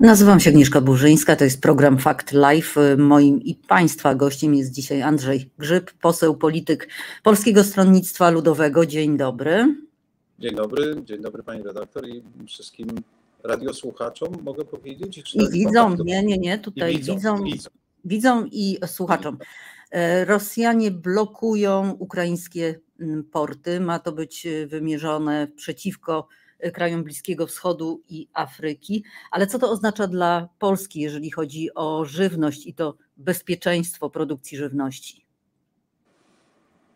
Nazywam się Agnieszka Burzyńska, to jest program Fakt Live. Moim i Państwa gościem jest dzisiaj Andrzej Grzyb, poseł, polityk Polskiego Stronnictwa Ludowego. Dzień dobry. Dzień dobry, dzień dobry Pani redaktor i wszystkim radiosłuchaczom mogę powiedzieć? I widzą, nie, nie, nie, tutaj widzą, widzą, widzą. widzą i słuchaczom. E, Rosjanie blokują ukraińskie porty. Ma to być wymierzone przeciwko krajom Bliskiego Wschodu i Afryki. Ale co to oznacza dla Polski, jeżeli chodzi o żywność i to bezpieczeństwo produkcji żywności?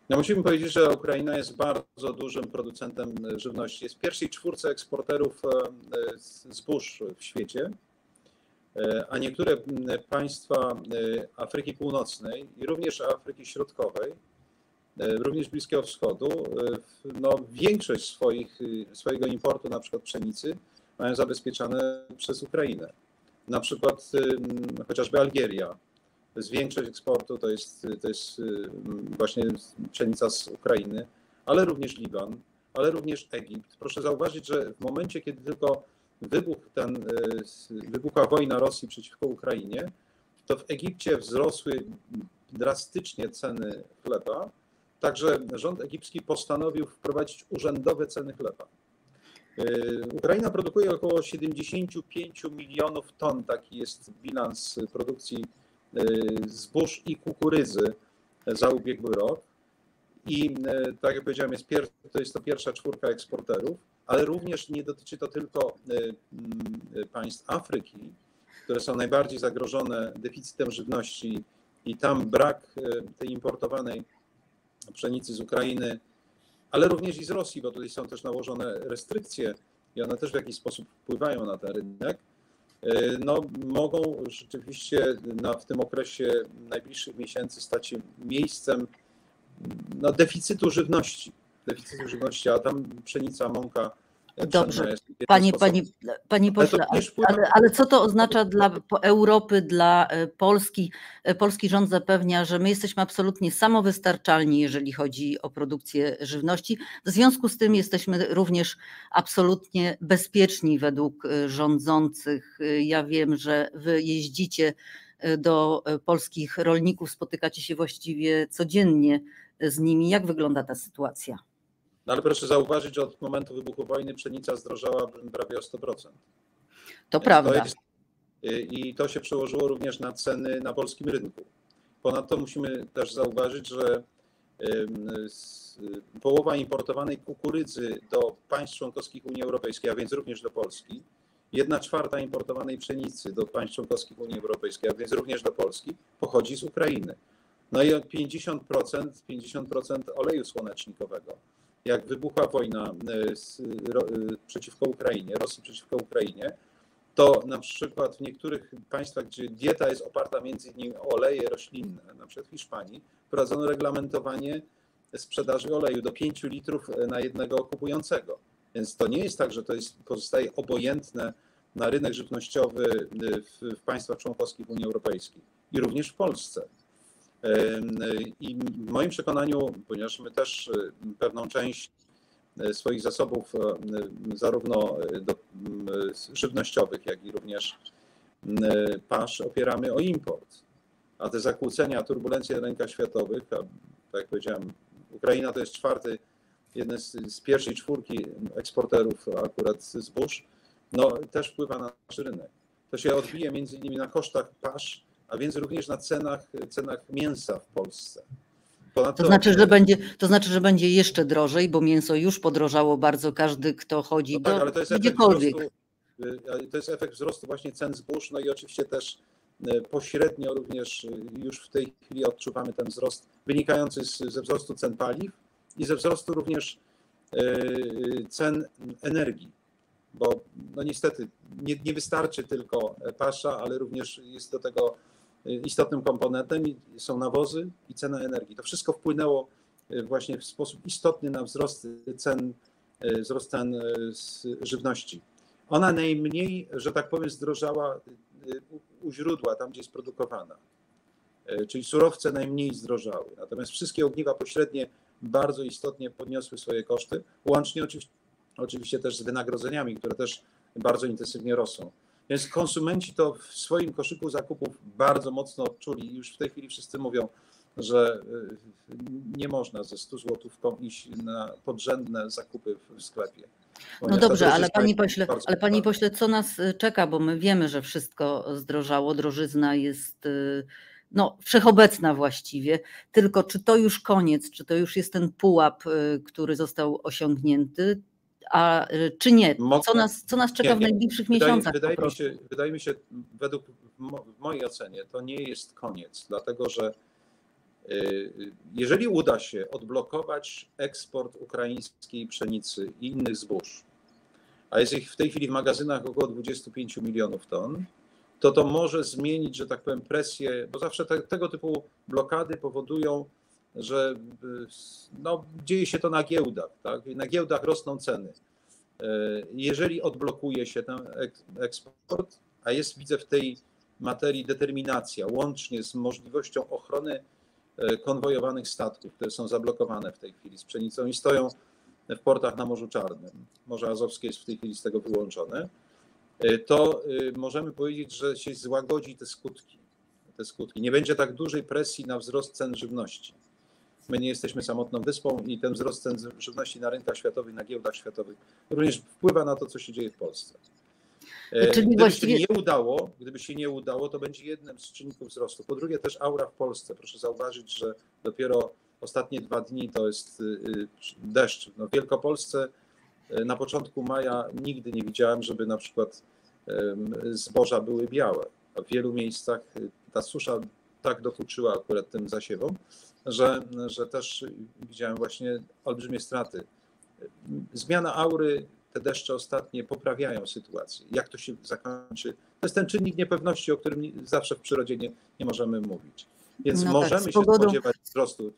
No musimy powiedzieć, że Ukraina jest bardzo dużym producentem żywności. Jest w pierwszej czwórce eksporterów e, zbóż w świecie, e, a niektóre państwa e, Afryki Północnej i również Afryki Środkowej również Bliskiego Wschodu, e, no, większość swoich, e, swojego importu, na przykład pszenicy, mają zabezpieczane przez Ukrainę. Na przykład chociażby Algieria. Jest większość eksportu, to jest, to jest właśnie pszenica z Ukrainy, ale również Liban, ale również Egipt. Proszę zauważyć, że w momencie, kiedy tylko wybuch ten, wybuchła wojna Rosji przeciwko Ukrainie, to w Egipcie wzrosły drastycznie ceny chleba, Także rząd egipski postanowił wprowadzić urzędowe ceny chleba. Yy, Ukraina produkuje około 75 milionów ton, taki jest bilans produkcji yy, zbóż i kukurydzy za ubiegły rok. I yy, tak jak powiedziałem, jest pier- to jest to pierwsza czwórka eksporterów, ale również nie dotyczy to tylko państw Afryki, które są najbardziej zagrożone deficytem żywności i tam brak tej importowanej pszenicy z Ukrainy, ale również i z Rosji, bo tutaj są też nałożone restrykcje i one też w jakiś sposób wpływają na ten rynek, e, no, mogą rzeczywiście na, w tym okresie najbliższych miesięcy stać się miejscem no, deficytu żywności. Deficytu żywności, a tam pszenica, mąka, Dobrze, panie, panie, panie pośle, ale, ale, co to oznacza dla Europy, dla e, Polski? E, polski rząd zapewnia, że my jesteśmy absolutnie samowystarczalni, jeżeli chodzi o produkcję żywności. W związku z tym jesteśmy również absolutnie bezpieczni według e, rządzących. Ja wiem, że wy jeździcie do polskich rolników, spotykacie się właściwie codziennie z nimi. Jak wygląda ta sytuacja? No ale proszę zauważyć, że od momentu wybuchu wojny pszenica zdrożała prawie o 100%. To prawda. To jest, y, I to się przełożyło również na ceny na polskim rynku. Ponadto musimy też zauważyć, że połowa importowanej kukurydzy do państw członkowskich Unii Europejskiej, a więc również do Polski, jedna czwarta importowanej pszenicy do państw członkowskich Unii Europejskiej, a więc również do Polski, pochodzi z Ukrainy. No i 50%, 50% oleju słonecznikowego jak wybuchła wojna e, z, ro, e, przeciwko Ukrainie, Rosji przeciwko Ukrainie, to na przykład w niektórych państwach, gdzie dieta jest oparta między innymi o oleje roślinne, na przykład w Hiszpanii, wprowadzono reglamentowanie sprzedaży oleju do 5 litrów e, na jednego kupującego. Więc to nie jest tak, że to jest, pozostaje obojętne na rynek żywnościowy w, w państwach członkowskich Unii Europejskiej i również w Polsce. I w moim przekonaniu, ponieważ my też pewną część y, swoich zasobów, y, zarówno do, żywnościowych, jak i również pasz, opieramy o import. A te zakłócenia, turbulencje na rynkach światowych, a, tak jak powiedziałem, Ukraina to jest czwarty, jeden z, z pierwszej czwórki eksporterów akurat zbóż, no też wpływa na nasz rynek. To się odbije między innymi na kosztach pasz, a więc również na cenach, cenach mięsa w Polsce. Ponadto... To, znaczy, że będzie, to znaczy, że będzie jeszcze drożej, bo mięso już podrożało bardzo. Każdy, kto chodzi no tak, do ale to jest gdziekolwiek. Wzrostu, y, to jest efekt wzrostu właśnie cen zbóż, no i oczywiście też y, pośrednio również y, już w tej chwili odczuwamy ten wzrost wynikający z, ze wzrostu cen paliw i ze wzrostu również cen energii bo no niestety nie, nie wystarczy tylko pasza, ale również jest do tego istotnym komponentem są nawozy i cena energii. To wszystko wpłynęło e, właśnie w sposób istotny na wzrost cen, e, wzrost cen e, żywności. Ona najmniej, że tak powiem, zdrożała u źródła, tam gdzie jest produkowana. Czyli surowce najmniej zdrożały. Natomiast wszystkie ogniwa pośrednie bardzo istotnie podniosły swoje koszty, łącznie oczywiście, oczywiście też z wynagrodzeniami, które też bardzo intensywnie rosną. Więc konsumenci to w swoim koszyku zakupów bardzo mocno odczuli. Już w tej chwili wszyscy mówią, że y, nie można ze 100 zł iść na podrzędne zakupy w sklepie. No dobrze, ale panie pośle, ale panie pośle, co nas y, czeka, bo my wiemy, że wszystko zdrożało, drożyzna jest y, no, wszechobecna właściwie, tylko czy to już koniec, czy to już jest ten pułap, który został osiągnięty, a czy nie? Co nas, co nas czeka nie, nie. w najbliższych wydaje, miesiącach? Wydaje mi, się, wydaje mi się, według w mojej ocenie, to nie jest koniec, dlatego że y, jeżeli uda się odblokować eksport ukraińskiej pszenicy i innych zbóż, a jest ich w tej chwili w magazynach około 25 milionów ton, to to może zmienić, że tak powiem, presję, bo zawsze te, tego typu blokady powodują, że y, no, dzieje się to na giełdach. Tak? Na giełdach rosną ceny. Y, jeżeli odblokuje się ten eksport, a jest, widzę w tej materii determinacja, łącznie z możliwością ochrony y, konwojowanych statków, które są zablokowane w tej chwili z pszenicą i stoją w portach na Morzu Czarnym. Morze Azowskie jest w tej chwili z tego wyłączone. To możemy powiedzieć, że się złagodzi te skutki. Te skutki. Nie będzie tak dużej presji na wzrost cen żywności. My nie jesteśmy samotną wyspą i ten wzrost cen żywności na rynkach światowych, na giełdach światowych również wpływa na to, co się dzieje w Polsce. E, Czyli gdyby właściwie... się nie udało, gdyby się nie udało, to będzie jednym z czynników wzrostu. Po drugie też aura w Polsce. Proszę zauważyć, że dopiero ostatnie dwa dni to jest y, y, deszcz. No w Wielkopolsce y, na początku maja nigdy nie widziałem, żeby na przykład zboża były białe. W wielu miejscach ta susza tak dokuczyła akurat tym zasiewom, że, że też widziałem właśnie olbrzymie straty. Zmiana aury, te deszcze ostatnie poprawiają sytuację. Jak to się zakończy? To jest ten czynnik niepewności, o którym zawsze w przyrodzie nie, nie możemy mówić. Więc no tak, możemy tak, się spodziewać wzrostu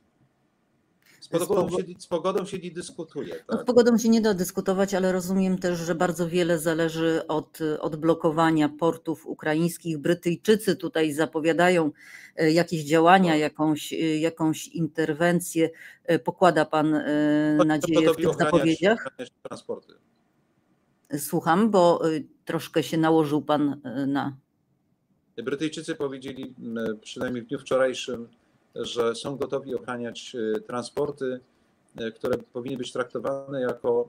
z pogodą, się, z pogodą się nie dyskutuje. Tak? No, z pogodą się nie da dyskutować, ale rozumiem też, że bardzo wiele zależy od odblokowania portów ukraińskich. Brytyjczycy tutaj zapowiadają e, jakieś działania, no. jakąś, e, jakąś interwencję. E, pokłada Pan nadzieję w tych zapowiedziach? Transporty. Słucham, bo troszkę się nałożył Pan na. Brytyjczycy powiedzieli przynajmniej w dniu wczorajszym, że są gotowi ochraniać y, transporty, y, które powinny być traktowane jako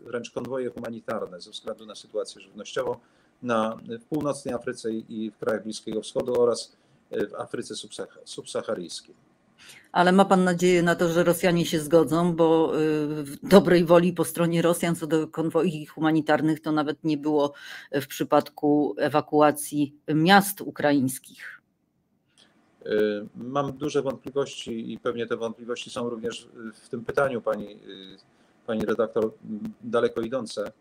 y, wręcz konwoje humanitarne ze względu na sytuację żywnościową na, w północnej Afryce i w krajach Bliskiego Wschodu oraz w Afryce subsaharyjskiej. Ale ma Pan nadzieję na to, że Rosjanie się zgodzą, bo dobrej woli po stronie Rosjan co do konwoi humanitarnych to nawet nie było w przypadku ewakuacji miast ukraińskich. Y, mam duże wątpliwości i pewnie te wątpliwości są również w tym pytaniu pani, y, pani redaktor daleko idące.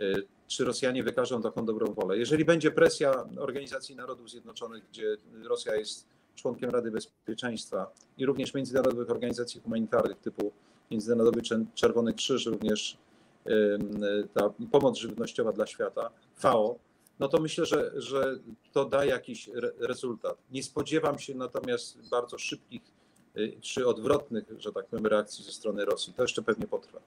Y, czy Rosjanie wykażą taką dobrą wolę? Jeżeli będzie presja Organizacji Narodów Zjednoczonych, gdzie Rosja jest członkiem Rady Bezpieczeństwa i również międzynarodowych organizacji humanitarnych typu Międzynarodowy Czerwony Krzyż, również ta pomoc żywnościowa dla świata, FAO, no to myślę, że, że to da jakiś re rezultat. Nie spodziewam się natomiast bardzo szybkich y, czy odwrotnych, że tak powiem, reakcji ze strony Rosji. To jeszcze pewnie potrwa.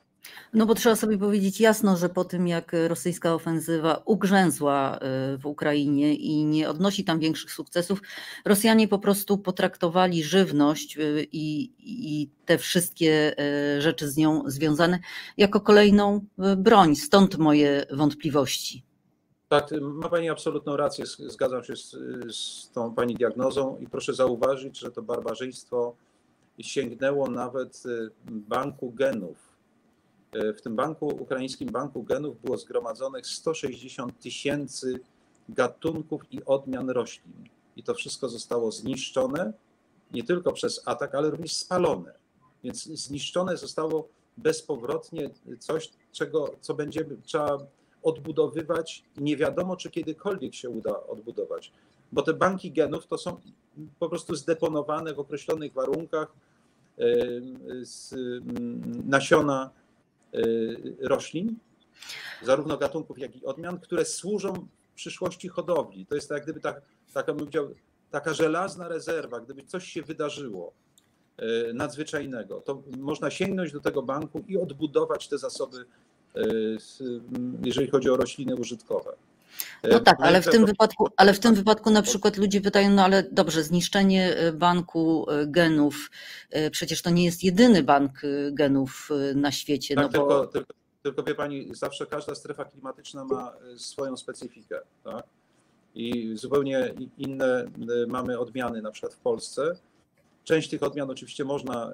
No bo trzeba sobie powiedzieć jasno, że po tym jak rosyjska ofensywa ugrzęzła y, w Ukrainie i nie odnosi tam większych sukcesów, Rosjanie po prostu potraktowali żywność y, i, i te wszystkie rzeczy z nią związane jako kolejną broń. Stąd moje wątpliwości. Tak, ma Pani absolutną rację, zgadzam się z, z tą Pani diagnozą i proszę zauważyć, że to barbarzyństwo sięgnęło nawet y, banku genów. Y, w tym banku, ukraińskim banku genów było zgromadzonych 160 tysięcy gatunków i odmian roślin. I to wszystko zostało zniszczone nie tylko przez atak, ale również spalone. Więc zniszczone zostało bezpowrotnie coś, czego, co będzie trzeba odbudowywać i nie wiadomo, czy kiedykolwiek się uda odbudować, bo te banki genów to są po prostu zdeponowane w określonych warunkach z nasiona roślin, zarówno gatunków, jak i odmian, które służą przyszłości hodowli. To jest tak, gdyby tak, taka, bym powiedział, taka żelazna rezerwa, gdyby coś się wydarzyło nadzwyczajnego, to można sięgnąć do tego banku i odbudować te zasoby jeżeli chodzi o rośliny użytkowe. No tak, ale w tym wypadku, ale w tym wypadku na przykład ludzie pytają, no ale dobrze, zniszczenie banku genów, przecież to nie jest jedyny bank genów na świecie. Tak, no tylko, bo... tylko, tylko wie pani, zawsze każda strefa klimatyczna ma swoją specyfikę, tak? I zupełnie inne mamy odmiany, na przykład w Polsce. Część tych odmian oczywiście można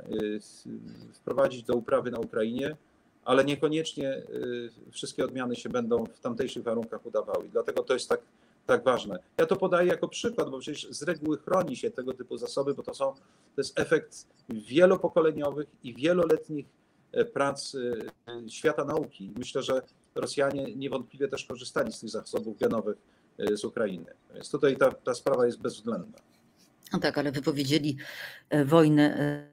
wprowadzić do uprawy na Ukrainie, ale niekoniecznie y, wszystkie odmiany się będą w tamtejszych warunkach udawały. Dlatego to jest tak, tak ważne. Ja to podaję jako przykład, bo przecież z reguły chroni się tego typu zasoby, bo to, są, to jest efekt wielopokoleniowych i wieloletnich e, prac e, świata nauki. Myślę, że Rosjanie niewątpliwie też korzystali z tych zasobów genowych e, z Ukrainy. Więc tutaj ta, ta sprawa jest bezwzględna. No tak, ale wypowiedzieli wojnę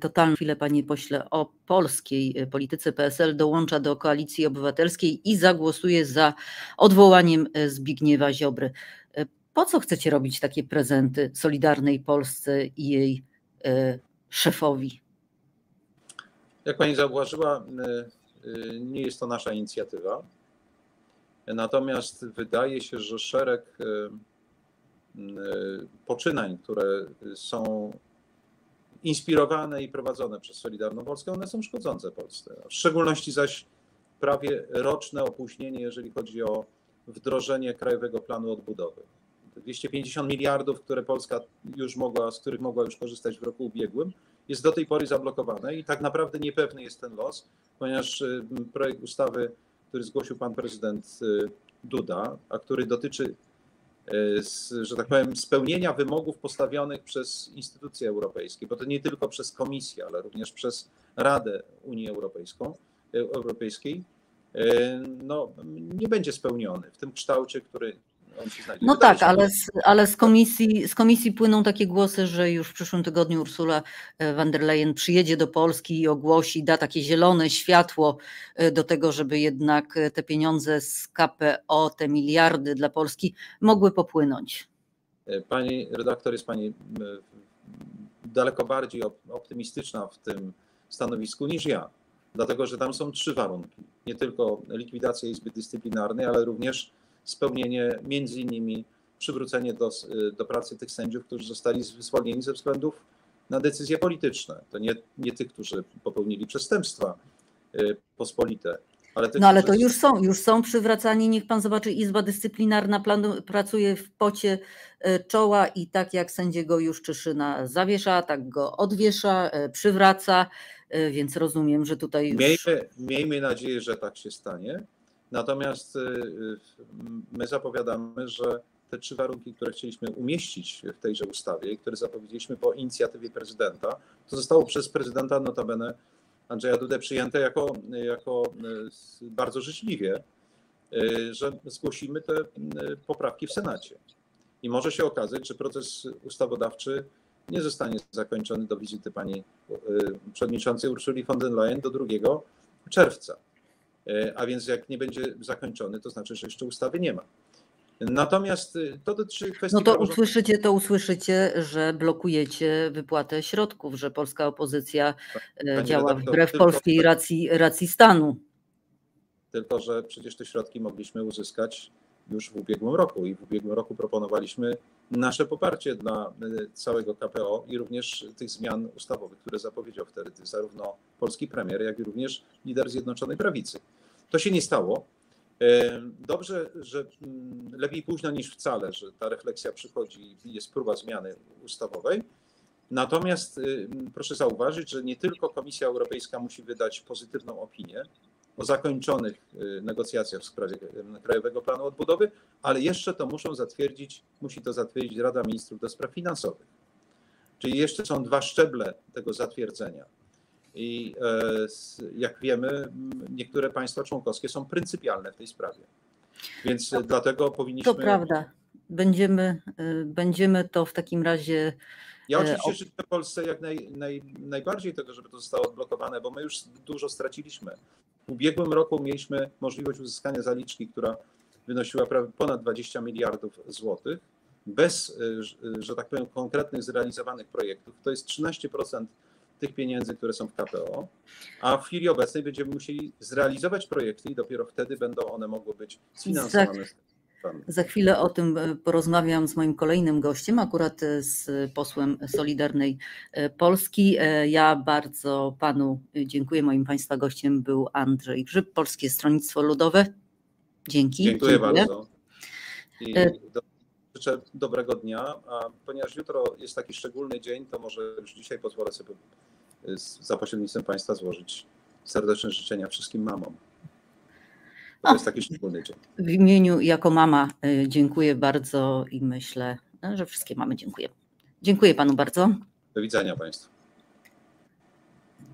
totalną chwilę, panie pośle, o polskiej e, polityce PSL dołącza do koalicji obywatelskiej i zagłosuje za odwołaniem e, Zbigniewa Ziobry. E, po co chcecie robić takie prezenty Solidarnej Polsce i jej szefowi? Jak pani zauważyła, nie jest to nasza inicjatywa. Natomiast wydaje się, że szereg poczynań, które są inspirowane i prowadzone przez Solidarną Polskę, one są szkodzące Polsce. W szczególności zaś prawie roczne opóźnienie, jeżeli chodzi o wdrożenie Krajowego Planu Odbudowy. 250 miliardów, które Polska już mogła, z których mogła już korzystać w roku ubiegłym, jest do tej pory zablokowane i tak naprawdę niepewny jest ten los, ponieważ y, projekt ustawy, który zgłosił pan prezydent y, Duda, a który dotyczy że tak powiem, spełnienia wymogów postawionych przez instytucje europejskie, bo to nie tylko przez Komisję, ale również przez Radę Unii Europejską, e, Europejskiej, e, no, nie będzie spełniony w tym kształcie, który no tak, ale, z, ale z, komisji, z komisji płyną takie głosy, że już w przyszłym tygodniu Ursula e, von der Leyen przyjedzie do Polski i ogłosi, da takie zielone światło e, do tego, żeby jednak e, te pieniądze z KPO, te miliardy dla Polski mogły popłynąć. Pani redaktor jest pani daleko bardziej optymistyczna w tym stanowisku niż ja, dlatego że tam są trzy warunki. Nie tylko likwidacja Izby Dyscyplinarnej, ale również spełnienie między innymi przywrócenie do, do pracy tych sędziów, którzy zostali zwolnieni ze względów na decyzje polityczne. To nie, nie tych, którzy popełnili przestępstwa y, pospolite. Ale tych, no ale to już są, już są przywracani. Niech pan zobaczy, Izba Dyscyplinarna planu, pracuje w pocie y, czoła i tak jak sędziego Juszczyszyna zawiesza, tak go odwiesza, y, przywraca, więc rozumiem, że tutaj już... Miejmy, miejmy nadzieję, że tak się stanie. Natomiast y, y, my zapowiadamy, że te trzy warunki, które chcieliśmy umieścić w tejże ustawie, które zapowiedzieliśmy po inicjatywie prezydenta, to zostało przez prezydenta notabene Andrzeja Dudę przyjęte jako, jako y, bardzo życzliwie, że zgłosimy te poprawki w Senacie. I może się okazać, że proces ustawodawczy nie zostanie zakończony do wizyty pani przewodniczącej Ursuli von der Leyen do 2 czerwca. E, a więc jak nie będzie zakończony, to znaczy, że jeszcze ustawy nie ma. Natomiast y, to dotyczy kwestii. No to usłyszycie, to usłyszycie, że blokujecie wypłatę środków, że polska opozycja e, Pani działa wbrew polskiej racji, racji stanu. Tylko, że przecież te środki mogliśmy uzyskać już w ubiegłym roku i w ubiegłym roku proponowaliśmy nasze poparcie dla y, całego KPO i również tych zmian ustawowych, które zapowiedział wtedy zarówno polski premier, jak i również lider Zjednoczonej Prawicy. To się nie stało. E, dobrze, że mm, lepiej późno niż wcale, że ta refleksja przychodzi i jest próba zmiany ustawowej. Natomiast y, proszę zauważyć, że nie tylko Komisja Europejska musi wydać pozytywną opinię, o zakończonych y, negocjacjach w sprawie y, Krajowego Planu Odbudowy, ale jeszcze to muszą zatwierdzić, musi to zatwierdzić Rada Ministrów do Spraw Finansowych. Czyli jeszcze są dwa szczeble tego zatwierdzenia. I e, jak wiemy, niektóre państwa członkowskie są pryncypialne w tej sprawie. Więc to, dlatego powinniśmy. To prawda. Będziemy, y, będziemy to w takim razie. Ja oczywiście życzę Polsce jak naj, naj, najbardziej tego, żeby to zostało odblokowane, bo my już dużo straciliśmy. W ubiegłym roku mieliśmy możliwość uzyskania zaliczki, która wynosiła ponad 20 miliardów złotych, bez, y, że tak powiem, konkretnych zrealizowanych projektów. To jest 13% tych pieniędzy, które są w KPO, a w chwili obecnej będziemy musieli zrealizować projekty i dopiero wtedy będą one mogły być sfinansowane. Za chwilę o tym porozmawiam z moim kolejnym gościem, akurat z posłem Solidarnej Polski. Ja bardzo panu dziękuję. Moim państwa gościem był Andrzej Grzyb, Polskie Stronnictwo Ludowe. Dzięki. Dziękuję, dziękuję. bardzo. I do, życzę dobrego dnia, a ponieważ jutro jest taki szczególny dzień, to może już dzisiaj pozwolę sobie za pośrednictwem Państwa złożyć serdeczne życzenia wszystkim mamom. To jest taki szczególny dzień. W imieniu jako mama y, dziękuję bardzo i myślę, że wszystkie mamy dziękuję. Dziękuję Panu bardzo. Do widzenia Państwu.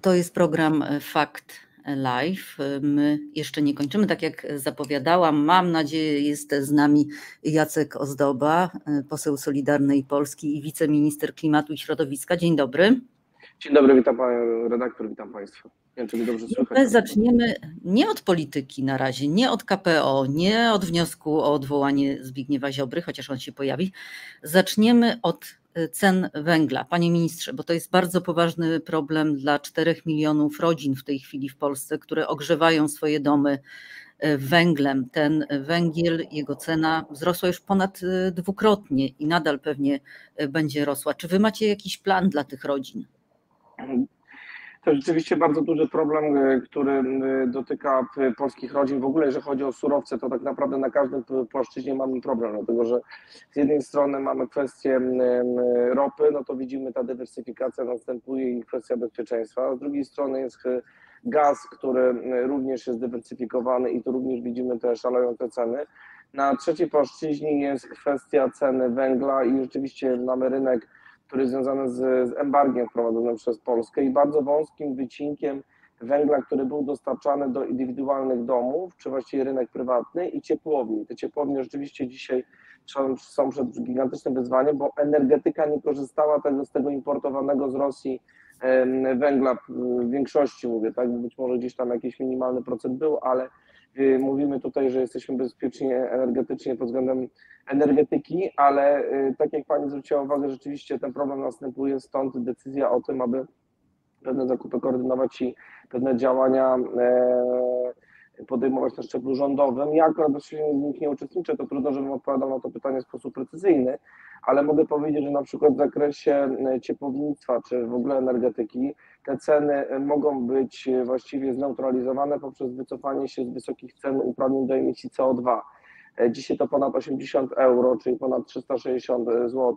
To jest program Fakt Live. My jeszcze nie kończymy, tak jak zapowiadałam. Mam nadzieję, jest z nami Jacek Ozdoba, poseł Solidarnej Polski i wiceminister klimatu i środowiska. Dzień dobry. Dzień dobry, witam panią redaktor, witam państwa. Wiem, czy dobrze słychać. My zaczniemy nie od polityki na razie, nie od KPO, nie od wniosku o odwołanie Zbigniewa Ziobry, chociaż on się pojawi. Zaczniemy od y, cen węgla. Panie ministrze, bo to jest bardzo poważny problem dla 4 milionów rodzin w tej chwili w Polsce, które ogrzewają swoje domy y, węglem. Ten węgiel, jego cena wzrosła już ponad y, dwukrotnie i nadal pewnie będzie rosła. Czy wy macie jakiś plan dla tych rodzin? To rzeczywiście bardzo duży problem, e, który e, dotyka polskich rodzin. W ogóle, jeżeli chodzi o surowce, to tak naprawdę na każdym płaszczyźnie mamy problem, dlatego że z jednej strony mamy kwestię ropy, no to widzimy ta dywersyfikacja następuje i kwestia bezpieczeństwa, a z drugiej strony jest e, gaz, który również jest dywersyfikowany i tu również widzimy te szalejące ceny. Na trzeciej płaszczyźnie jest kwestia ceny węgla i rzeczywiście mamy rynek który jest związany z, z embargiem wprowadzonym przez Polskę i bardzo wąskim wycinkiem węgla, który był dostarczany do indywidualnych domów, czy właściwie rynek prywatny i ciepłowni. Te ciepłownie rzeczywiście dzisiaj są przed gigantycznym wyzwaniem, bo energetyka nie korzystała tego, z tego importowanego z Rosji węgla w większości, mówię, tak, być może gdzieś tam jakiś minimalny procent był, ale mówimy tutaj, że jesteśmy bezpieczni energetycznie pod względem energetyki, ale y, tak jak Pani zwróciła uwagę, rzeczywiście ten problem następuje, stąd decyzja o tym, aby pewne zakupy koordynować i pewne działania e, podejmować na szczeblu rządowym. Ja akurat w nich nie uczestniczę, to trudno, żebym odpowiadał na to pytanie w sposób precyzyjny, ale mogę powiedzieć, że na przykład w zakresie e, ciepłownictwa czy w ogóle energetyki te ceny mogą być właściwie zneutralizowane poprzez wycofanie się z wysokich cen uprawnień do emisji CO2. E, dzisiaj to ponad 80 euro, czyli ponad 360 e, zł,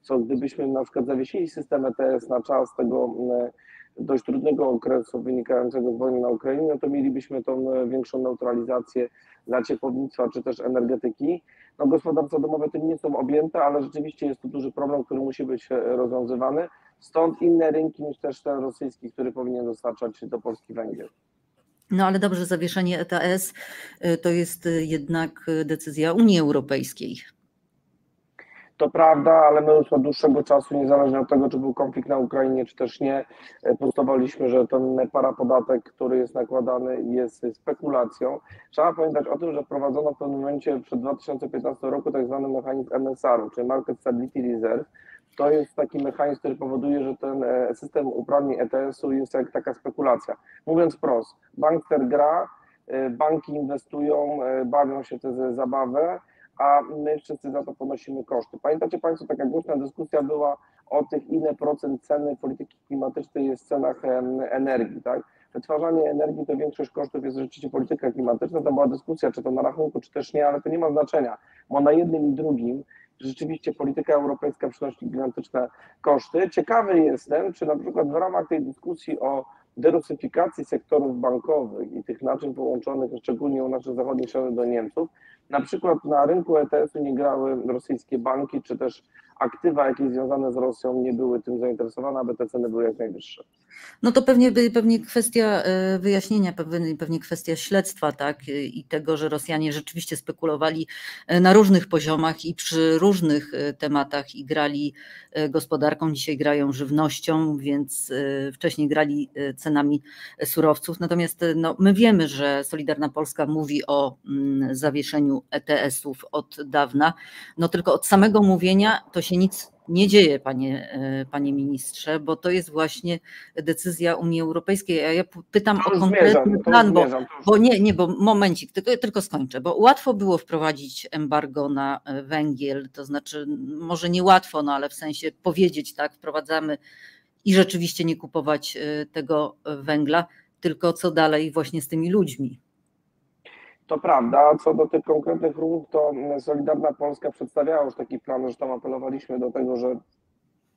co gdybyśmy na przykład zawiesili system ETS na czas tego e, dość trudnego okresu wynikającego z wojny na Ukrainie, no to mielibyśmy tą większą neutralizację dla ciepłownictwa czy też energetyki. No, gospodarstwa domowe tym nie są objęte, ale rzeczywiście jest to duży problem, który musi być rozwiązywany. Stąd inne rynki niż też ten rosyjski, który powinien dostarczać do Polski węgiel. No ale dobrze, zawieszenie ETS y, to jest jednak y, decyzja Unii Europejskiej. To prawda, ale my już od dłuższego czasu, niezależnie od tego, czy był konflikt na Ukrainie, czy też nie, postulowaliśmy, że ten parapodatek, który jest nakładany, jest spekulacją. Trzeba pamiętać o tym, że wprowadzono w pewnym momencie przed 2015 roku tak zwany mechanizm MSR-u, czyli Market Stability Reserve, to jest taki mechanizm, który powoduje, że ten e, system uprawnień ETS-u jest jak taka spekulacja. Mówiąc wprost, bankster gra, e, banki inwestują, e, bawią się tę zabawę, a my wszyscy za to ponosimy koszty. Pamiętacie Państwo, taka głośna dyskusja była o tych, ile procent ceny polityki klimatycznej jest w cenach energii, tak? Wytwarzanie energii to większość kosztów jest rzeczywiście polityka klimatyczna. To była dyskusja, czy to na rachunku, czy też nie, ale to nie ma znaczenia, bo na jednym i drugim rzeczywiście polityka europejska przynosi gigantyczne koszty. Ciekawy jestem, czy na przykład w ramach tej dyskusji o derusyfikacji sektorów bankowych i tych naczyń połączonych, szczególnie u naszych zachodnich sąsiadów do Niemców, na przykład na rynku ETS-u nie grały rosyjskie banki, czy też aktywa jakieś związane z Rosją nie były tym zainteresowane, aby te ceny były jak najwyższe. No to pewnie, pewnie kwestia e, wyjaśnienia, pewnie, pewnie kwestia śledztwa, tak, i tego, że Rosjanie rzeczywiście spekulowali e, na różnych poziomach i przy różnych e, tematach i grali gospodarką, dzisiaj grają żywnością, więc wcześniej grali cenami surowców. Natomiast no, my wiemy, że Solidarna Polska mówi o mm, zawieszeniu ETS-ów od dawna, no tylko od samego mówienia to się nic nie dzieje, panie, e, panie ministrze, bo to jest właśnie decyzja Unii Europejskiej. A ja pytam o konkretny zmierzam, plan, bo, bo nie, nie, bo momencik, tylko, tylko skończę, bo łatwo było wprowadzić embargo na e, węgiel, to znaczy może nie łatwo, no ale w sensie powiedzieć tak, wprowadzamy i rzeczywiście nie kupować e, tego węgla, tylko co dalej właśnie z tymi ludźmi. To prawda. Co do tych konkretnych ruchów, to Solidarna Polska przedstawiała już taki plan, tam apelowaliśmy do tego, że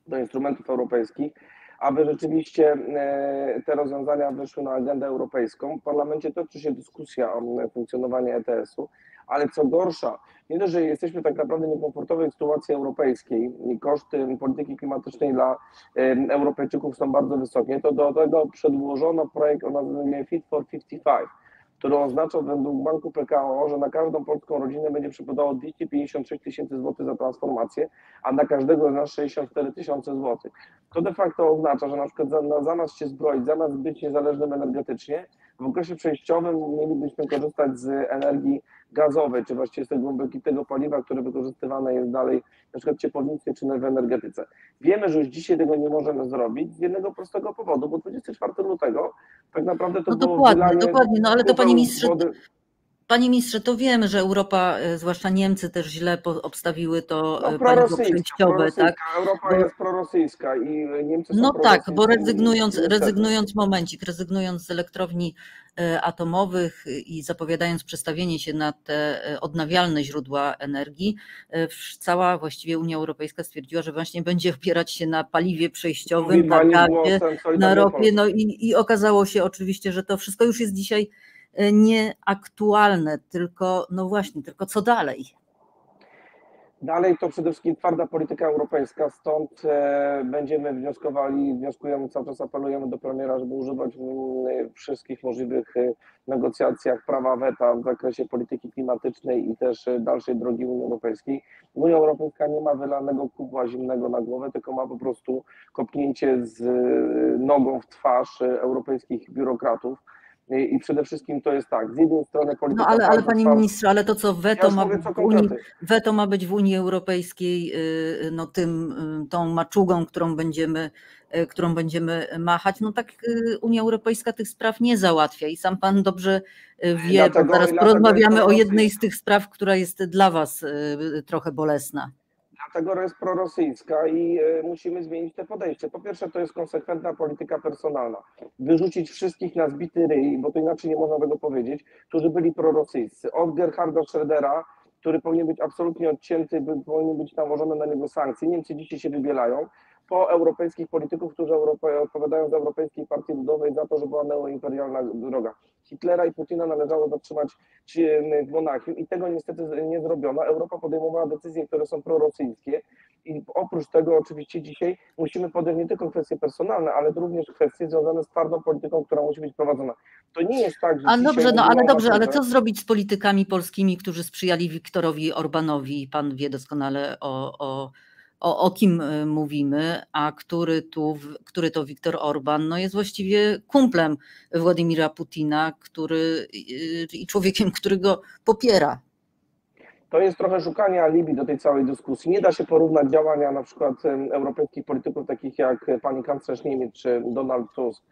do instrumentów europejskich, aby rzeczywiście e, te rozwiązania wyszły na agendę europejską. W parlamencie toczy się dyskusja o funkcjonowaniu ETS-u, ale co gorsza, nie dość, że jesteśmy tak naprawdę w niekomfortowej sytuacji europejskiej i koszty polityki klimatycznej dla Europejczyków są bardzo wysokie, to do tego przedłożono projekt o nazwie Fit for 55 który oznacza według Banku PKO, że na każdą polską rodzinę będzie przypadało 256 tysięcy złotych za transformację, a na każdego z nas 64 tysiące złotych. To de facto oznacza, że na przykład zamiast się zbroić, zamiast być niezależnym energetycznie, w okresie przejściowym mielibyśmy korzystać z energii gazowej, czy właściwie z tego paliwa, które wykorzystywane jest dalej na przykład w ciepłownictwie czy w energetyce. Wiemy, że już dzisiaj tego nie możemy zrobić z jednego prostego powodu, bo 24 lutego tak naprawdę to no było dokładnie, dokładnie, no ale to panie ministrze, wody... Panie ministrze, to wiemy, że Europa, e, zwłaszcza Niemcy też źle obstawiły to no, e, paliwo przejściowe, tak? Europa bo, jest prorosyjska i Niemcy są No tak, bo rezygnując, rezygnując momencik, rezygnując z elektrowni e, atomowych i zapowiadając przestawienie się na te odnawialne źródła energii, cała właściwie Unia Europejska stwierdziła, że właśnie będzie opierać się na paliwie przejściowym, na gazie, na ropie, no i, i okazało się oczywiście, że to wszystko już jest dzisiaj nieaktualne, tylko no właśnie, tylko co dalej? Dalej to przede wszystkim twarda polityka europejska, stąd e, będziemy wnioskowali, wnioskujemy, cały czas apelujemy do premiera, żeby używać w wszystkich możliwych e, negocjacjach prawa weta w zakresie polityki klimatycznej i też e, dalszej drogi Unii Europejskiej. Unia Europejska nie ma wylanego kubła zimnego na głowę, tylko ma po prostu kopnięcie z nogą w twarz europejskich biurokratów i przede wszystkim to jest tak, z jednej strony polityka... No ale, ale panie ministrze, ale to co weto, ja ma, mówię, co Unii, weto ma być w Unii Europejskiej y, no tym, y, tą maczugą, którą będziemy, y, którą będziemy machać, no tak Unia Europejska tych spraw nie załatwia. I sam pan dobrze wie, dlatego, bo zaraz porozmawiamy o jednej z tych spraw, która jest dla was trochę bolesna dlatego jest prorosyjska i e, musimy zmienić te podejście. Po pierwsze, to jest konsekwentna polityka personalna. Wyrzucić wszystkich na zbity ryj, bo to inaczej nie można tego powiedzieć, którzy byli prorosyjscy. Od Gerharda Schrödera, który powinien być absolutnie odcięty, powinien być nałożone na niego sankcje. Niemcy dzisiaj się wybielają po europejskich polityków, którzy odpowiadają za Europejskiej Partii Ludowej za to, że była neoimperialna droga. Hitlera i Putina należało zatrzymać w Monachium i tego niestety nie zrobiono. Europa podejmowała decyzje, które są prorosyjskie i oprócz tego oczywiście dzisiaj musimy podjąć nie tylko kwestie personalne, ale również kwestie związane z twardą polityką, która musi być prowadzona. To nie jest tak, że. A dobrze, no ale dobrze, ale co zrobić z politykami polskimi, którzy sprzyjali Wiktorowi Orbanowi? Pan wie doskonale o, o o, o kim e, mówimy, a który, tu, który to Viktor Orban no jest właściwie kumplem Władimira Putina który, i człowiekiem, który go popiera. To jest trochę szukanie alibi do tej całej dyskusji. Nie da się porównać działania na przykład europejskich polityków, takich jak pani kanclerz Niemiec czy Donald Tusk,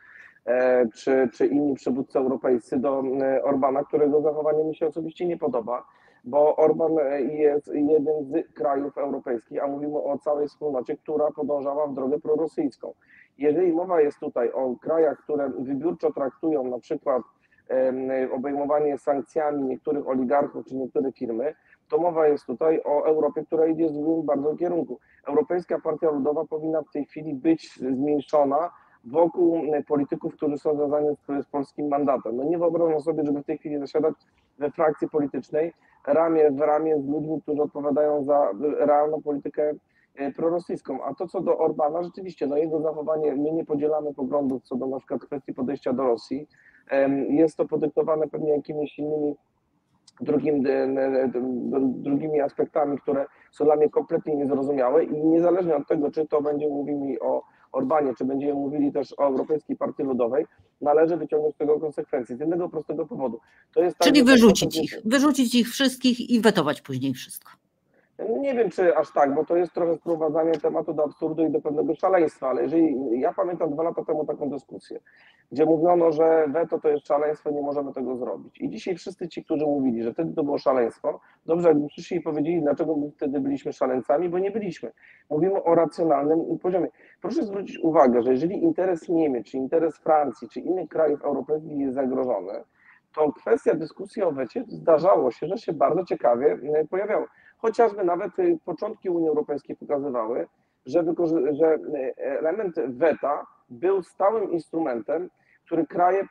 e, czy, czy inni przywódcy europejscy do Orbana, którego zachowanie mi się osobiście nie podoba bo Orban e, jest jednym z krajów europejskich, a mówimy o całej wspólnocie, która podążała w drogę prorosyjską. Jeżeli mowa jest tutaj o krajach, które wybiórczo traktują na przykład obejmowanie sankcjami niektórych oligarchów czy niektóre firmy, to mowa jest tutaj o Europie, która idzie w złym bardzo kierunku. Europejska Partia Ludowa powinna w tej chwili być zmniejszona wokół polityków, którzy są związani z, z polskim mandatem. No nie wyobrażam sobie, żeby w tej chwili zasiadać we frakcji politycznej, ramię w ramię z ludźmi, którzy odpowiadają za realną politykę e, prorosyjską. A to co do Orbana, rzeczywiście, no jego zachowanie, my nie podzielamy poglądów co do na przykład kwestii podejścia do Rosji. Jest to podyktowane pewnie jakimiś innymi drugim, drugimi aspektami, które są dla mnie kompletnie niezrozumiałe i niezależnie od tego, czy to będzie mówili o Orbanie, czy będziemy mówili też o Europejskiej Partii Ludowej, należy wyciągnąć z tego konsekwencje. Z jednego prostego powodu. To jest tak, Czyli wyrzucić ich, wyrzucić ich wszystkich i wetować później wszystko. Nie wiem, czy aż tak, bo to jest trochę sprowadzanie tematu do absurdu i do pewnego szaleństwa, ale jeżeli ja pamiętam dwa lata temu taką dyskusję, gdzie mówiono, że weto to jest szaleństwo, nie możemy tego zrobić. I dzisiaj wszyscy ci, którzy mówili, że wtedy to było szaleństwo, dobrze, jakby przyszli i powiedzieli, dlaczego my wtedy byliśmy szaleńcami, bo nie byliśmy. Mówimy o racjonalnym poziomie. Proszę zwrócić uwagę, że jeżeli interes Niemiec, czy interes Francji, czy innych krajów europejskich jest zagrożony, to kwestia dyskusji o wecie zdarzało się, że się bardzo ciekawie e, pojawiało. Chociażby nawet e, początki Unii Europejskiej pokazywały, że, że e, element weta był stałym instrumentem, który kraje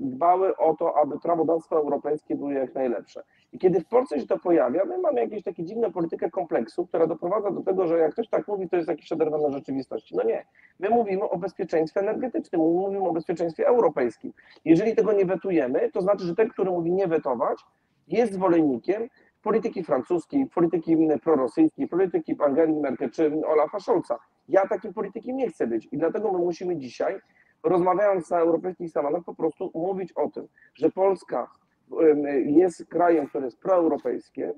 dbały o to, aby prawodawstwo europejskie były jak najlepsze. I kiedy w Polsce się to pojawia, my mamy jakąś taką dziwną politykę kompleksu, która doprowadza do tego, że jak ktoś tak mówi, to jest jakiś oderwane rzeczywistości. No nie. My mówimy o bezpieczeństwie energetycznym, mówimy o bezpieczeństwie europejskim. Jeżeli tego nie wetujemy, to znaczy, że ten, który mówi nie wetować, jest zwolennikiem polityki francuskiej, polityki prorosyjskiej, polityki Angeli Merkel czy Olafa Scholza. Ja takiej polityki nie chcę być i dlatego my musimy dzisiaj, rozmawiając na europejskich samolotach, po prostu mówić o tym, że Polska jest krajem, który jest proeuropejskie,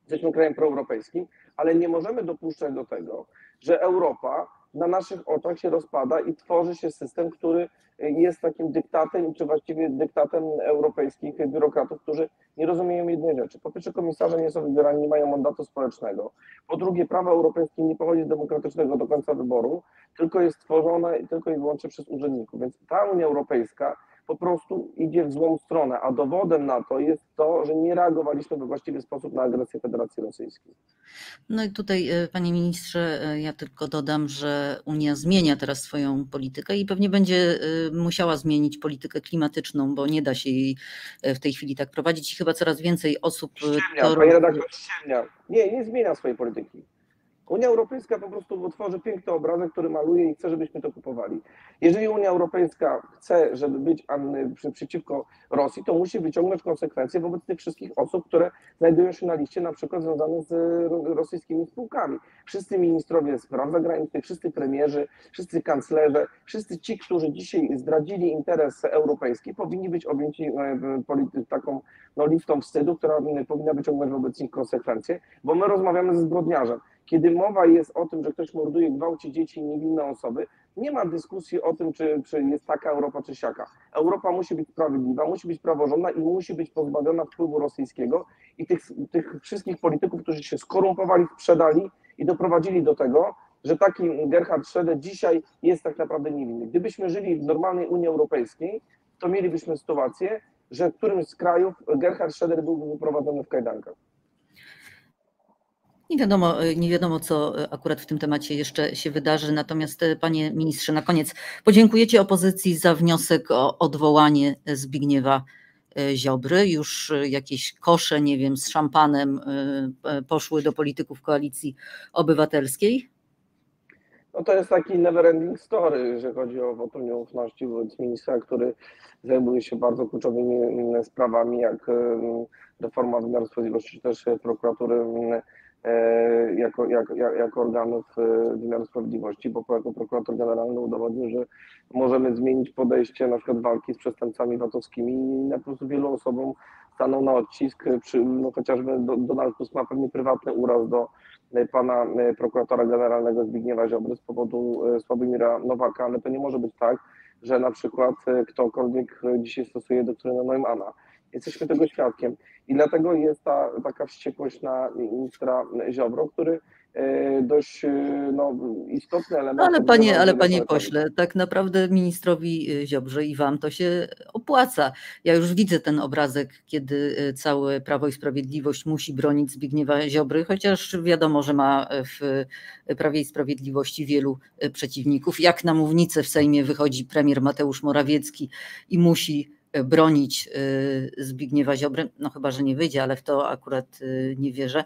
jesteśmy krajem proeuropejskim, ale nie możemy dopuszczać do tego, że Europa na naszych oczach się rozpada i tworzy się system, który jest takim dyktatem, czy właściwie dyktatem europejskich biurokratów, którzy nie rozumieją jednej rzeczy. Po pierwsze, komisarze nie są wybierani, nie mają mandatu społecznego. Po drugie, prawo europejskie nie pochodzi z demokratycznego do końca wyboru, tylko jest tworzone tylko i wyłącznie przez urzędników. Więc ta Unia Europejska po prostu idzie w złą stronę, a dowodem na to jest to, że nie reagowaliśmy we właściwy sposób na agresję Federacji Rosyjskiej. No i tutaj, e, panie ministrze, e, ja tylko dodam, że Unia zmienia teraz swoją politykę i pewnie będzie e, musiała zmienić politykę klimatyczną, bo nie da się jej w tej chwili tak prowadzić i chyba coraz więcej osób... Ściemnia, to... panie redaktor, ściemnia. Nie, nie zmienia swojej polityki. Unia Europejska po prostu tworzy piękny obrazek, który maluje i chce, żebyśmy to kupowali. Jeżeli Unia Europejska chce, żeby być przeciwko Rosji, to musi wyciągnąć konsekwencje wobec tych wszystkich osób, które znajdują się na liście, na przykład związane z rosyjskimi spółkami. Wszyscy ministrowie spraw zagranicznych, wszyscy premierzy, wszyscy kanclerze, wszyscy ci, którzy dzisiaj zdradzili interes europejski, powinni być objęci e, taką no, listą wstydu, która powinna wyciągnąć wobec nich konsekwencje, bo my rozmawiamy ze zbrodniarzem. Kiedy mowa jest o tym, że ktoś morduje, gwałci dzieci i niewinne osoby, nie ma dyskusji o tym, czy, czy jest taka Europa, czy siaka. Europa musi być sprawiedliwa, musi być praworządna i musi być pozbawiona wpływu rosyjskiego i tych, tych wszystkich polityków, którzy się skorumpowali, sprzedali i doprowadzili do tego, że taki Gerhard Schröder dzisiaj jest tak naprawdę niewinny. Gdybyśmy żyli w normalnej Unii Europejskiej, to mielibyśmy sytuację, że w którymś z krajów Gerhard Schröder byłby wyprowadzony w kajdankach. Nie wiadomo, nie wiadomo, co akurat w tym temacie jeszcze się wydarzy. Natomiast, panie ministrze, na koniec podziękujecie opozycji za wniosek o odwołanie Zbigniewa Ziobry. Już jakieś kosze, nie wiem, z szampanem poszły do polityków koalicji obywatelskiej? No to jest taki never ending story, jeżeli chodzi o wotum nieufności wobec ministra, który zajmuje się bardzo kluczowymi sprawami, jak reforma wymiaru sprawiedliwości, czy też prokuratury E, jako, jako, jako organów e, wymiaru sprawiedliwości, bo jako prokurator generalny udowodnił, że możemy zmienić podejście na przykład walki z przestępcami VAT-owskimi i na prostu wielu osobom stanął na odcisk, przy, no chociażby Donald Tusk ma pewnie prywatny uraz do e, pana prokuratora generalnego Zbigniewa Ziobry z powodu Sławomira Nowaka, ale to nie może być tak, że na przykład ktokolwiek dzisiaj stosuje doktrynę Neumana. Jesteśmy tego świadkiem. I dlatego jest ta taka wściekłość na ministra Ziobro, który e, dość e, no, istotny element. Ale panie, ale panie pośle, tak naprawdę ministrowi e, Ziobrze i wam to się opłaca. Ja już widzę ten obrazek, kiedy całe Prawo i Sprawiedliwość musi bronić Zbigniewa Ziobry, chociaż wiadomo, że ma w Prawie i Sprawiedliwości wielu przeciwników. Jak na mównicę w Sejmie wychodzi premier Mateusz Morawiecki i musi bronić y, Zbigniewa Ziobry, no chyba, że nie wyjdzie, ale w to akurat y, nie wierzę.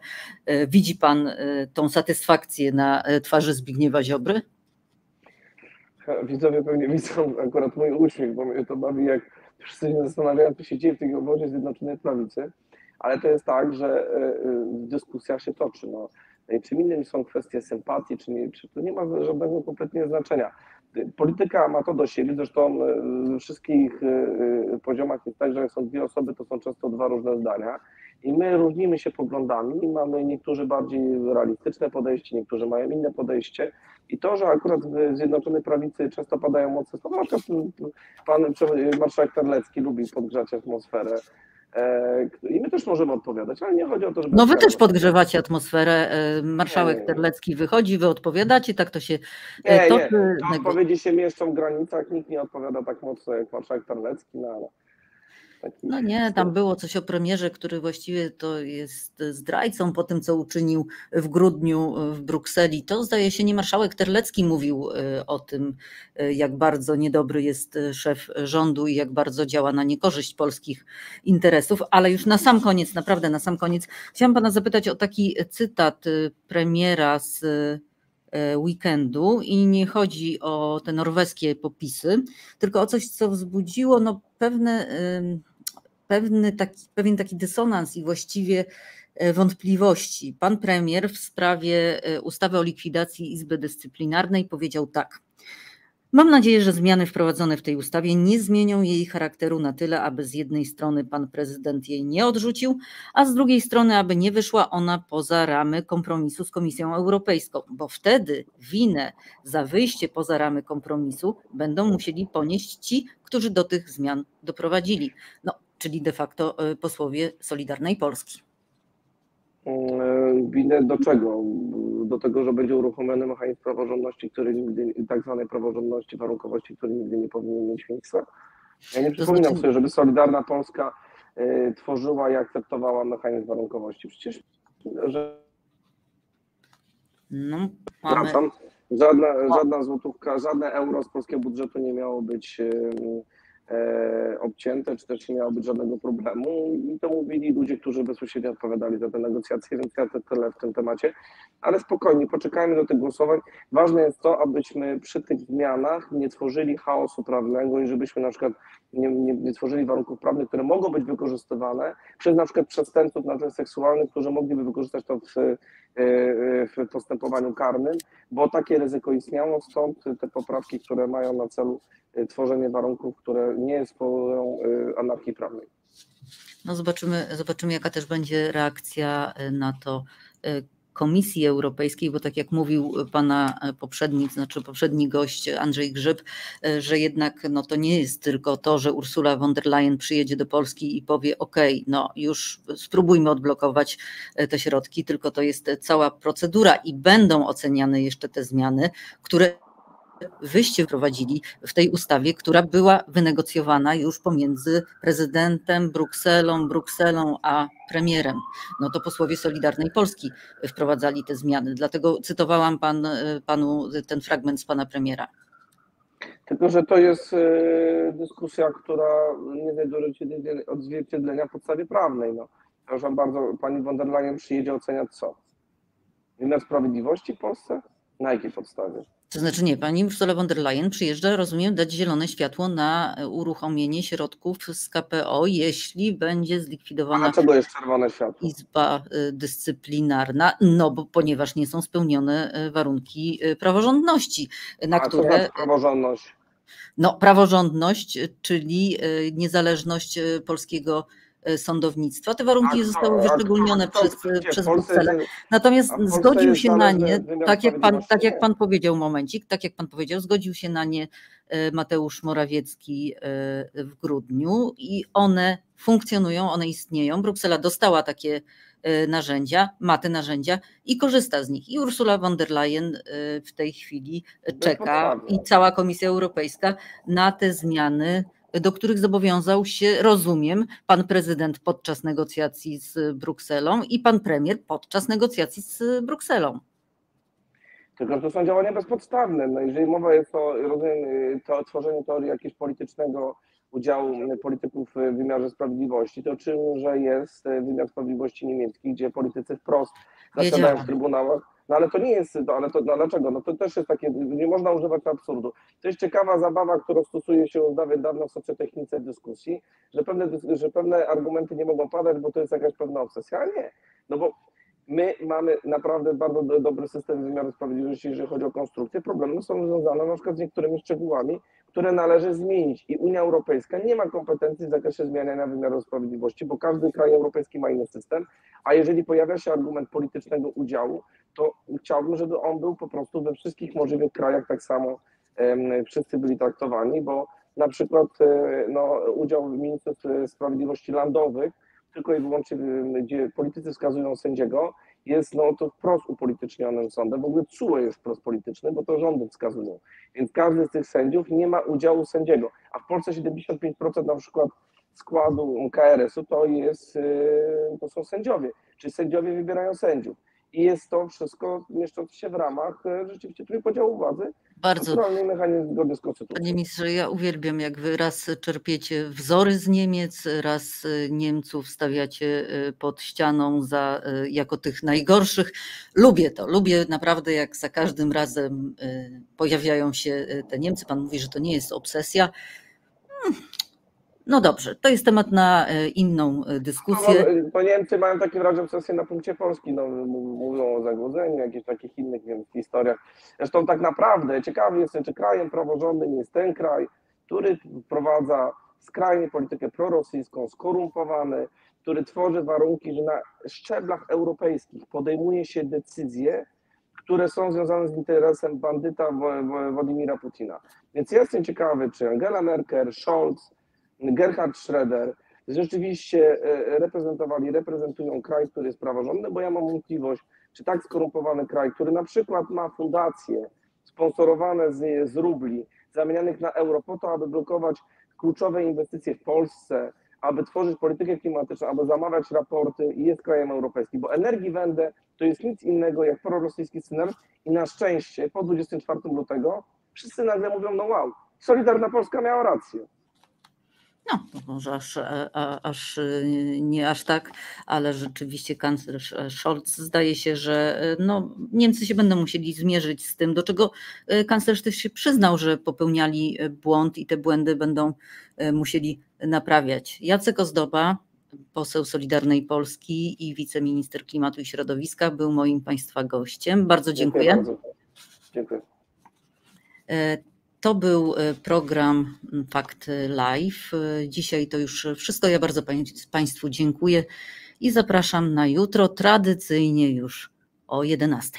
Widzi pan tą satysfakcję na twarzy Zbigniewa Ziobry? Widzowie pewnie widzą akurat mój uśmiech, bo mnie to bawi, jak wszyscy się zastanawiają, co się dzieje w tej obozie Zjednoczonej Prawicy, ale to jest tak, że dyskusja się toczy. No. Czym innym są kwestie sympatii, czy, nie, czy to nie ma żadnego kompletnie znaczenia. Polityka ma to do siebie, zresztą we wszystkich poziomach jest tak, że jak są dwie osoby, to są często dwa różne zdania. I my różnimy się poglądami, mamy niektórzy bardziej realistyczne podejście, niektórzy mają inne podejście. I to, że akurat w Zjednoczonej Prawicy często padają mocne słowa, przykład pan marszałek Terlecki lubi podgrzać atmosferę, e, i my też możemy odpowiadać, ale nie chodzi o to, żeby. No wy też podgrzewacie atmosferę. E, marszałek nie, nie, nie. Terlecki wychodzi, wy odpowiadacie, tak to się. E, nie, toczy... nie. Odpowiedzi się mieszczą w granicach, nikt nie odpowiada tak mocno jak marszałek Terlecki, no ale. No nie, tam było coś o premierze, który właściwie to jest zdrajcą po tym, co uczynił w grudniu w Brukseli. To zdaje się nie marszałek Terlecki mówił e, o tym, e, jak bardzo niedobry jest e, szef rządu i jak bardzo działa na niekorzyść polskich interesów, ale już na sam koniec, naprawdę na sam koniec, chciałam pana zapytać o taki cytat premiera z weekendu i nie chodzi o te norweskie popisy, tylko o coś, co wzbudziło no, pewne taki, pewien taki dysonans i właściwie e, wątpliwości. Pan premier w sprawie e, ustawy o likwidacji Izby Dyscyplinarnej powiedział tak. Mam nadzieję, że zmiany wprowadzone w tej ustawie nie zmienią jej charakteru na tyle, aby z jednej strony pan prezydent jej nie odrzucił, a z drugiej strony, aby nie wyszła ona poza ramy kompromisu z Komisją Europejską, bo wtedy winę za wyjście poza ramy kompromisu będą musieli ponieść ci, którzy do tych zmian doprowadzili. No, czyli de facto e, posłowie Solidarnej Polski. Mm, winę do czego? Do tego, że będzie uruchomiony mechanizm praworządności, który nigdy, tak zwanej praworządności, warunkowości, który nigdy nie powinien mieć miejsca. Ja nie przypominam znaczy... sobie, żeby Solidarna Polska y, tworzyła i akceptowała mechanizm warunkowości. Przecież, że. No, mamy... Żadna, żadna złotówka, żadne euro z polskiego budżetu nie miało być. Y, E, obcięte, czy też nie miało być żadnego problemu. I to mówili ludzie, którzy bezpośrednio odpowiadali za te negocjacje, więc ja tyle w tym temacie. Ale spokojnie, poczekajmy do tych głosowań. Ważne jest to, abyśmy przy tych zmianach nie tworzyli chaosu prawnego i żebyśmy na przykład nie, nie, nie tworzyli warunków prawnych, które mogą być wykorzystywane przez na przykład przestępców na tle seksualnych, którzy mogliby wykorzystać to w, e, w postępowaniu karnym, bo takie ryzyko istniało, stąd te poprawki, które mają na celu tworzenie warunków, które nie spowodują y, anarchii prawnej. No zobaczymy, zobaczymy, jaka też będzie reakcja y, na to Komisji Europejskiej, bo tak jak mówił pana poprzednik, znaczy poprzedni gość Andrzej Grzyb, że jednak no to nie jest tylko to, że Ursula von der Leyen przyjedzie do Polski i powie ok, no już spróbujmy odblokować te środki, tylko to jest cała procedura i będą oceniane jeszcze te zmiany, które wyście wprowadzili w tej ustawie, która była wynegocjowana już pomiędzy prezydentem, Brukselą, Brukselą a premierem. No to posłowie Solidarnej Polski wprowadzali te zmiany. Dlatego cytowałam pan, panu ten fragment z pana premiera. Tylko, że to jest e, dyskusja, która nie znajduje odzwierciedlenia w podstawie prawnej. No. Proszę bardzo, pani von der Leyen przyjedzie oceniać co? Wymiar sprawiedliwości w Polsce? Na jakiej podstawie? To znaczy nie, pani Ursula von der Leyen przyjeżdża, rozumiem, dać zielone światło na uruchomienie środków z KPO, jeśli będzie zlikwidowana. Izba y, dyscyplinarna, no bo ponieważ nie są spełnione y, warunki y, praworządności, na A które. Znaczy praworządność? No, praworządność, czyli niezależność polskiego sądownictwa. Te warunki zostały wyszczególnione przez, przez Brukselę. Natomiast zgodził się na nie, tak jak, pan, tak jak pan powiedział, momencik, tak jak pan powiedział, zgodził się na nie e, Mateusz Morawiecki e, w grudniu i one funkcjonują, one istnieją. Bruksela dostała takie narzędzia, ma te narzędzia i korzysta z nich. I Ursula von der Leyen w tej chwili czeka i cała Komisja Europejska na te zmiany do których zobowiązał się, rozumiem, pan prezydent podczas negocjacji z Brukselą i pan premier podczas negocjacji z Brukselą. Tylko to są działania bezpodstawne. No jeżeli mowa jest o, rozumiem, to tworzeniu teorii jakiegoś politycznego udziału polityków w wymiarze sprawiedliwości, to czymże jest wymiar sprawiedliwości niemiecki, gdzie politycy wprost zasiadają w trybunałach no ale to nie jest, no, ale to no dlaczego? No to też jest takie, nie można używać absurdu. To jest ciekawa zabawa, którą stosuje się już nawet dawno w socjotechnice dyskusji, że pewne, że pewne argumenty nie mogą padać, bo to jest jakaś pewna obsesja, a nie. No bo My mamy naprawdę bardzo dobry system wymiaru sprawiedliwości, jeżeli chodzi o konstrukcję. Problemy są związane na przykład z niektórymi szczegółami, które należy zmienić. I Unia Europejska nie ma kompetencji w zakresie zmiany wymiaru sprawiedliwości, bo każdy kraj europejski ma inny system, a jeżeli pojawia się argument politycznego udziału, to chciałbym, żeby on był po prostu we wszystkich możliwych krajach tak samo wszyscy byli traktowani, bo na przykład e, no, udział ministrów sprawiedliwości landowych tylko i wyłącznie, gdzie politycy wskazują sędziego, jest no, to wprost upolitycznionym sądem. W ogóle CUE jest wprost polityczny, bo to rządy wskazują. Więc każdy z tych sędziów nie ma udziału sędziego. A w Polsce 75% na przykład składu KRS-u to, jest, y, to są sędziowie. Czy sędziowie wybierają sędziów. I jest to wszystko mieszczące się w ramach e, rzeczywiście trójpodziału władzy. Bardzo. mechanizm zgodny z konstytucją. Panie ministrze, ja uwielbiam, jak wy raz czerpiecie wzory z Niemiec, raz e, Niemców stawiacie e, pod ścianą za, jako tych najgorszych. Lubię to, lubię naprawdę, jak za każdym razem pojawiają się te Niemcy. Pan mówi, że to nie jest obsesja. No dobrze, to jest temat na e, inną e, dyskusję. No, to Niemcy mają takie razie obsesję na punkcie Polski, no, mówią o zagłodzeniu, jakichś takich innych wiem, historiach. Zresztą tak naprawdę ciekawy jestem, czy krajem praworządnym jest ten kraj, który wprowadza skrajnie politykę prorosyjską, skorumpowany, który tworzy warunki, że na szczeblach europejskich podejmuje się decyzje, które są związane z interesem bandyta Władimira Putina. Więc jestem ciekawy, czy Angela Merkel, Scholz, Gerhard Schroeder rzeczywiście e, reprezentowali, reprezentują kraj, który jest praworządny, bo ja mam wątpliwość, czy tak skorumpowany kraj, który na przykład ma fundacje sponsorowane z, z rubli, zamienianych na euro po to, aby blokować kluczowe inwestycje w Polsce, aby tworzyć politykę klimatyczną, aby zamawiać raporty i jest krajem europejskim, bo energii wędę to jest nic innego jak prorosyjski scenariusz i na szczęście po 24 lutego wszyscy nagle mówią, no wow, Solidarna Polska miała rację. No, może aż, e, aż e, nie aż tak, ale rzeczywiście kanclerz e, Scholz zdaje się, że no, Niemcy się będą musieli zmierzyć z tym, do czego kanclerz też się przyznał, że popełniali błąd i te błędy będą musieli naprawiać. Jacek Ozdoba, poseł Solidarnej Polski i wiceminister klimatu i środowiska, był moim Państwa gościem. Bardzo dziękuję. Dziękuję. Bardzo. dziękuję. To był e, program mm, Fakt Live. E, dzisiaj to już wszystko. Ja bardzo Państwu dziękuję i zapraszam na jutro, tradycyjnie już o 11.